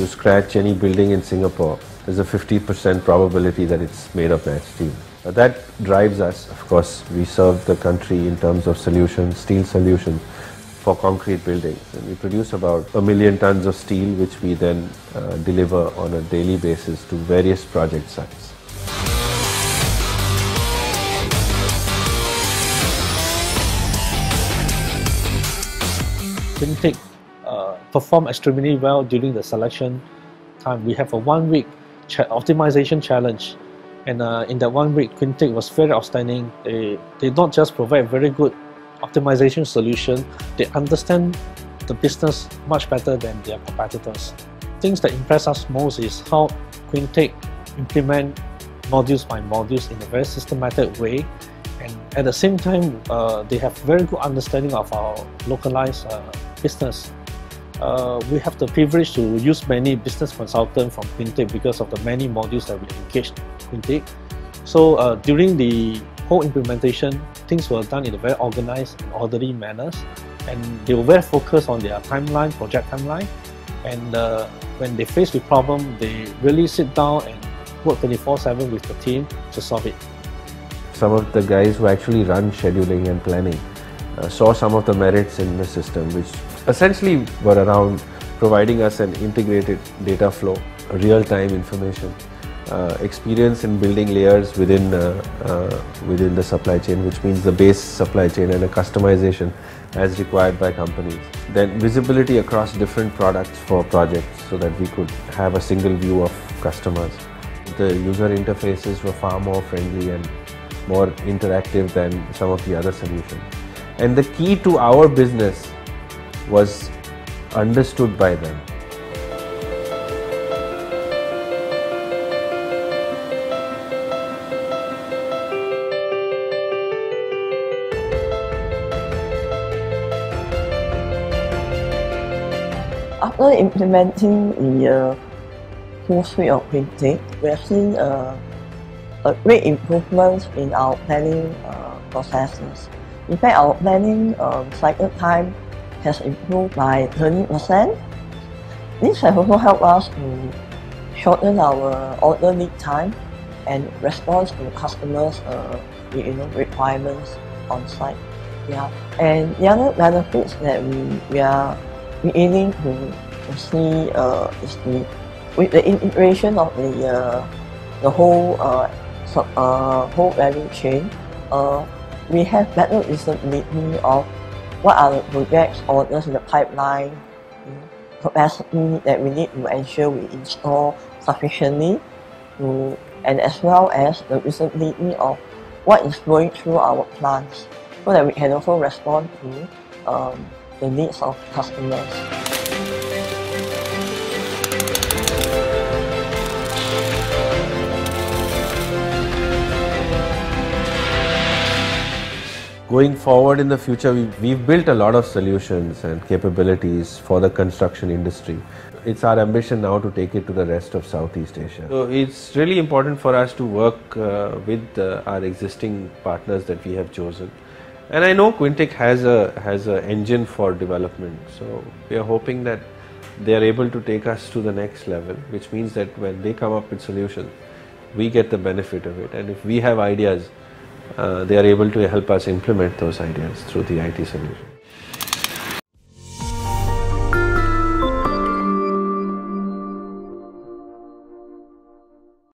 you scratch any building in Singapore, there's a 50% probability that it's made of that steel. Uh, that drives us. Of course, we serve the country in terms of solutions, steel solutions for concrete buildings. And we produce about a million tons of steel, which we then uh, deliver on a daily basis to various project sites. Quintiq uh, performed extremely well during the selection time. We have a one week cha optimization challenge and uh, in that one week Quintiq was very outstanding. They, they not just provide very good optimization solution, they understand the business much better than their competitors. Things that impress us most is how Quintiq implement modules by modules in a very systematic way and at the same time uh, they have very good understanding of our localized uh, business. Uh, we have the privilege to use many business consultants from Quintiq because of the many modules that we engaged Quintiq. So uh, during the whole implementation, things were done in a very organized and orderly manners and they were very focused on their timeline, project timeline and uh, when they face with problem, they really sit down and work 24-7 with the team to solve it. Some of the guys who actually run scheduling and planning uh, saw some of the merits in the system which essentially were around providing us an integrated data flow, real-time information, uh, experience in building layers within uh, uh, within the supply chain, which means the base supply chain and a customization as required by companies. Then visibility across different products for projects so that we could have a single view of customers. The user interfaces were far more friendly and more interactive than some of the other solutions. And the key to our business was understood by them. After implementing the uh, full suite of Quintiq, we have seen uh, a great improvement in our planning uh, processes. In fact, our planning um, cycle time has improved by 30%. This has also helped us to shorten our order lead time and response to customers' uh, you know, requirements on site. Yeah. And the other benefits that we, we are beginning to, to see uh, is the with the integration of the uh, the whole uh, so, uh, whole value chain, uh, we have better visibility of what are the projects orders in the pipeline, capacity that we need to ensure we install sufficiently, to, and as well as the visibility of what is going through our plants so that we can also respond to um, the needs of customers. Going forward in the future, we've, we've, built a lot of solutions and capabilities for the construction industry. It's our ambition now to take it to the rest of Southeast Asia. So it's really important for us to work uh, with uh, our existing partners that we have chosen. And I know Quintiq has a has an engine for development. So we are hoping that they are able to take us to the next level, which means that when they come up with solutions, we get the benefit of it. And if we have ideas, Uh, they are able to help us implement those ideas through the IT solution.